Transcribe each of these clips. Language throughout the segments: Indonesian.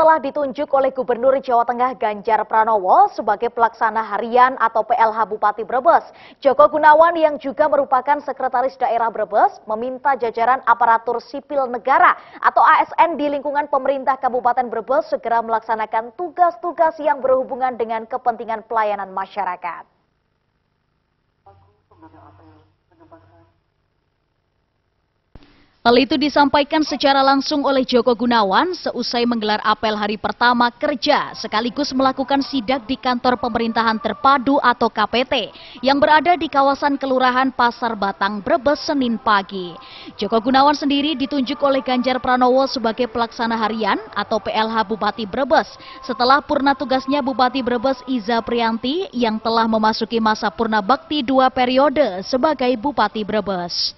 Setelah ditunjuk oleh Gubernur Jawa Tengah Ganjar Pranowo sebagai pelaksana harian atau PLH Bupati Brebes, Joko Gunawan yang juga merupakan Sekretaris Daerah Brebes meminta jajaran aparatur sipil negara atau ASN di lingkungan pemerintah Kabupaten Brebes segera melaksanakan tugas-tugas yang berhubungan dengan kepentingan pelayanan masyarakat. Hal itu disampaikan secara langsung oleh Joko Gunawan seusai menggelar apel hari pertama kerja sekaligus melakukan sidak di kantor pemerintahan terpadu atau KPT yang berada di kawasan Kelurahan Pasar Batang Brebes Senin pagi. Joko Gunawan sendiri ditunjuk oleh Ganjar Pranowo sebagai pelaksana harian atau PLH Bupati Brebes setelah purna tugasnya Bupati Brebes Iza Prianti yang telah memasuki masa purna bakti dua periode sebagai Bupati Brebes.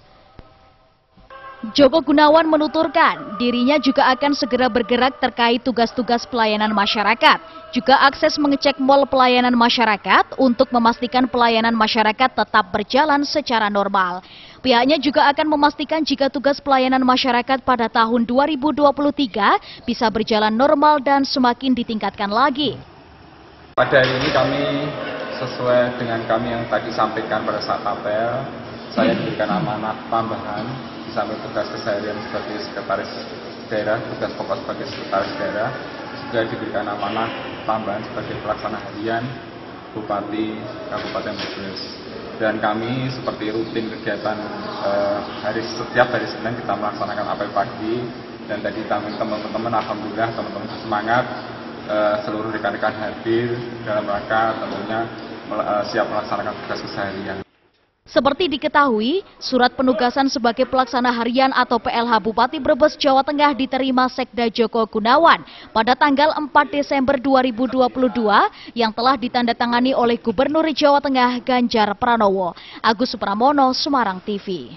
Joko Gunawan menuturkan dirinya juga akan segera bergerak terkait tugas-tugas pelayanan masyarakat, juga akses mengecek mal pelayanan masyarakat untuk memastikan pelayanan masyarakat tetap berjalan secara normal. Pihaknya juga akan memastikan jika tugas pelayanan masyarakat pada tahun 2023 bisa berjalan normal dan semakin ditingkatkan lagi. Pada hari ini kami sesuai dengan kami yang tadi sampaikan pada saat apel, saya diberikan amanat tambahan samping tugas keseharian sebagai sekretaris daerah, tugas pokok sebagai sekretaris daerah, juga diberikan amanah tambahan sebagai pelaksana harian Bupati Kabupaten Brebes. Dan kami seperti rutin kegiatan eh, hari setiap hari Senin kita melaksanakan apel pagi dan tadi teman-teman alhamdulillah teman-teman semangat eh, seluruh rekan-rekan hadir dalam rangka tentunya eh, siap melaksanakan tugas keseharian. Seperti diketahui, surat penugasan sebagai pelaksana harian atau PLH Bupati Brebes, Jawa Tengah diterima Sekda Joko Gunawan pada tanggal 4 Desember 2022 yang telah ditandatangani oleh Gubernur Jawa Tengah Ganjar Pranowo. Agus Pramono, Semarang TV.